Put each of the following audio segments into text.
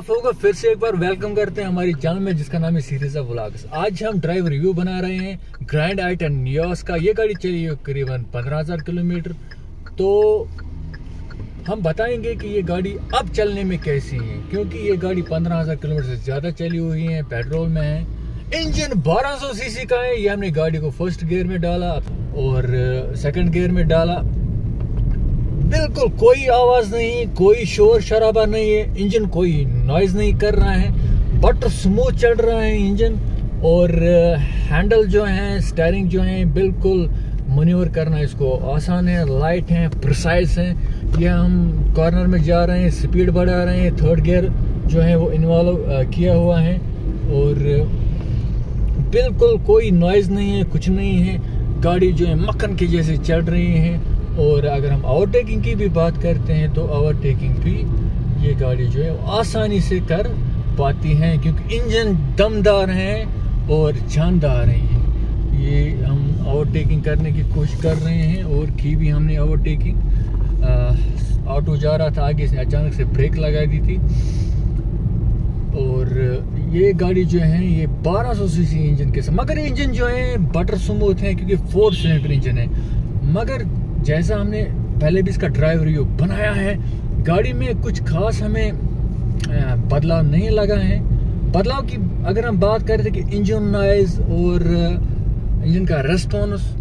आप लोगों को फिर से एक बार वेलकम करते हैं हमारी चैनल में, जिसका नाम है सीरीजा व्लॉग्स आज हम ड्राइव रिव्यू बना रहे हैं ग्रैंड आई टेन नियोस का। ये गाड़ी चली है करीबन पंद्रह हज़ार किलोमीटर। तो हम बताएँगे कि ये गाड़ी अब चलने में कैसी है, क्योंकि ये गाड़ी पंद्रह हज़ार किलोमीटर से ज़्यादा चली हुई है, पेट्रोल में है। इंजन 1200 सीसी का है। ये हमने गाड़ी को फ़र्स्ट गियर में डाला और सेकंड गियर में डाला। बिल्कुल कोई आवाज़ नहीं, कोई शोर शराबा नहीं है, इंजन कोई नॉइज़ नहीं कर रहा है बट स्मूथ चल रहा है इंजन, और हैंडल जो है स्टेयरिंग जो है, बिल्कुल मन्यूवर करना इसको आसान है लाइट है प्रिसाइज है। ये हम कॉर्नर में जा रहे हैं स्पीड बढ़ा रहे हैं थर्ड गियर जो है वो इन्वॉल्व किया हुआ है, और, बिल्कुल कोई नॉइज़ नहीं है, कुछ नहीं है, गाड़ी जो है मक्खन के जैसे चल रही है। और अगर हम ओवरटेकिंग की भी बात करते हैं तो ओवरटेकिंग भी ये गाड़ी जो है आसानी से कर पाती हैं, क्योंकि इंजन दमदार हैं और जानदार है ये। हम ओवरटेकिंग करने की कोशिश कर रहे हैं और की भी हमने ओवरटेकिंग ऑटो जा रहा था, आगे से अचानक से ब्रेक लगा दी थी। और ये गाड़ी जो है, ये 1200 सीसी इंजन के साथ, मगर इंजन जो है बटर स्मूथ है, क्योंकि फोर सिलेंडर इंजन है। मगर जैसा हमने पहले भी इसका ड्राइव रिव्यू बनाया है, गाड़ी में कुछ खास हमें बदलाव नहीं लगा है। बदलाव की अगर हम बात करें थे कि इंजन नॉइज़ और इंजन का रेस्पॉन्स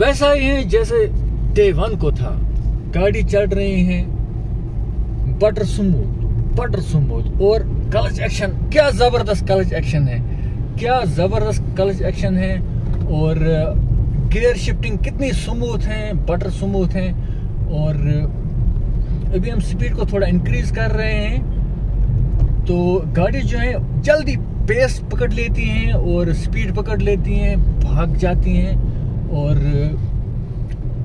वैसा ही है जैसे डे वन को था। गाड़ी चल रही है बटर स्मूथ बटर स्मूथ और कलच एक्शन क्या ज़बरदस्त कलच एक्शन है, क्या ज़बरदस्त कलच एक्शन है और गियर शिफ्टिंग कितनी स्मूथ है, बटर स्मूथ है, और अभी हम स्पीड को थोड़ा इंक्रीज कर रहे हैं तो गाड़ी जो है जल्दी पेस पकड़ लेती हैं और स्पीड पकड़ लेती हैं, भाग जाती हैं, और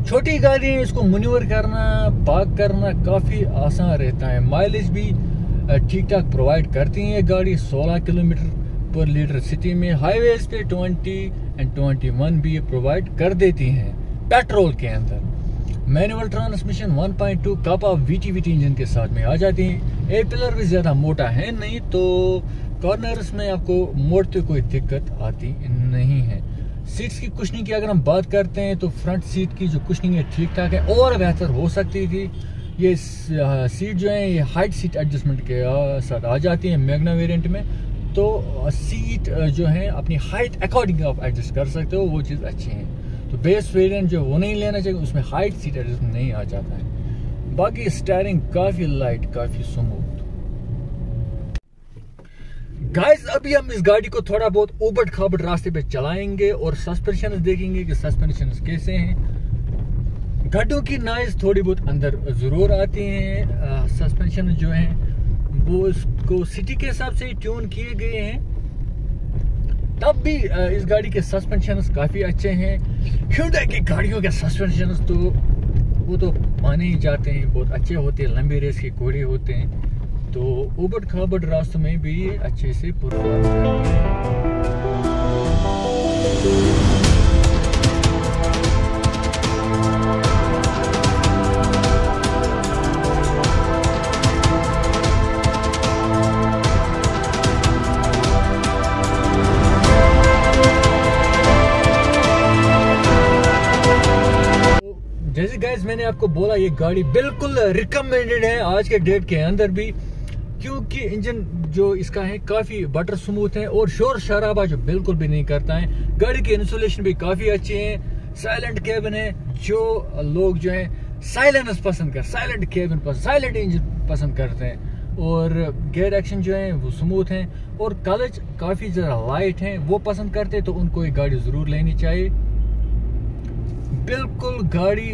छोटी गाड़ी है इसको मनूवर करना पार्क करना काफ़ी आसान रहता है। माइलेज भी ठीक ठाक प्रोवाइड करती है गाड़ी 16 किलोमीटर पर लीटर सिटी में हाईवेज पे 20 एंड 21 भी ये प्रोवाइड कर देती हैं पेट्रोल के अंदर। Manual transmission 1.2 Kappa VTVT engine के साथ में आ जाती हैं। ए पिलर भी ज़्यादा मोटा है नहीं तो कॉर्नर्स में आपको मोड़ते कोई दिक्कत आती नहीं है। सीट्स की कुशनिंग की अगर हम बात करते हैं तो फ्रंट सीट की जो कुशनिंग है ठीक ठाक है और बेहतर हो सकती थी। ये सीट जो है, ये हाइट सीट एडजस्टमेंट के साथ आ जाती है। मैगना वेरिएंट में तो सीट जो है, अपनी हाइट अकॉर्डिंग आप एडजस्ट कर सकते हो, वो चीज़ अच्छी है। तो बेस वेरिएंट जो वो नहीं लेना चाहिए, उसमें हाइट सीट एडजस्टमेंट नहीं आ जाता है। बाकी स्टेयरिंग काफ़ी लाइट काफ़ी स्मूथ गाइस अभी हम इस गाड़ी को थोड़ा बहुत उबट खाबट रास्ते पे चलाएँगे और सस्पेंशन देखेंगे कि सस्पेंशन कैसे हैं। गड्ढों की नाइज थोड़ी बहुत अंदर ज़रूर आती हैं। सस्पेंशन जो है वो इसको सिटी के हिसाब से ट्यून किए गए हैं। तब भी इस गाड़ी के सस्पेंशन काफ़ी अच्छे हैं। ह्यूडा की गाड़ियों के सस्पेंशन तो वो तो माने ही जाते हैं। बहुत अच्छे होते हैं, लंबी रेस के घोड़े होते हैं। तो उबड़ खाबड़ रास्तों में भी अच्छे से परफॉर्म करते हैं गैस मैंने आपको बोला, ये गाड़ी बिल्कुल रिकमेंडेड है आज के डेट के अंदर भी, क्योंकि इंजन जो इसका है, काफ़ी बटर स्मूथ है और शोर शराबा जो बिल्कुल भी नहीं करता है। गाड़ी की इंसुलेशन भी काफ़ी अच्छी है। साइलेंट केबिन है, जो लोग जो है साइलेंस पसंद कर साइलेंट केबिन पसंद साइलेंट इंजन पसंद करते हैं। और गेयर एक्शन जो है, वो स्मूथ है और कलच काफ़ी ज़्यादा लाइट है। वो पसंद करते हैं तो उनको ये गाड़ी ज़रूर लेनी चाहिए। बिल्कुल गाड़ी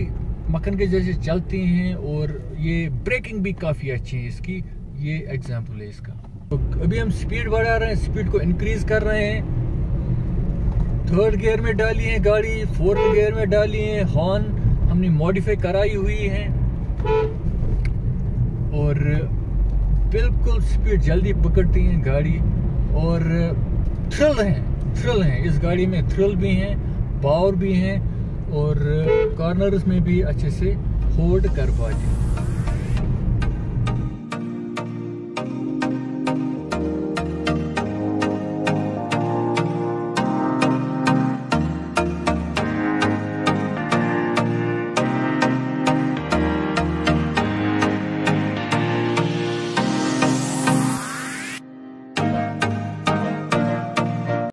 मक्खन के जैसे चलती हैं और ये ब्रेकिंग भी काफ़ी अच्छी है इसकी। ये एग्ज़ाम्पल है इसका। तो अभी हम स्पीड बढ़ा रहे हैं स्पीड को इंक्रीज कर रहे हैं। थर्ड गियर में डाली है गाड़ी फोर्थ गियर में डाली है हॉर्न हमने मॉडिफाई कराई हुई है। और बिल्कुल स्पीड जल्दी पकड़ती है गाड़ी। और थ्रिल है थ्रिल है। इस गाड़ी में थ्रिल भी है पावर भी है। और कॉर्नर्स में भी अच्छे से होल्ड कर पाते